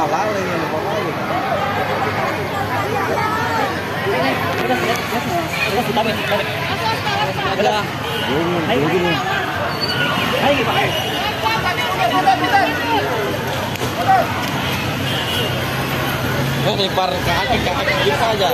Nggak lali ini pokoknya. Oh, lempar kaki, kaki kita aja.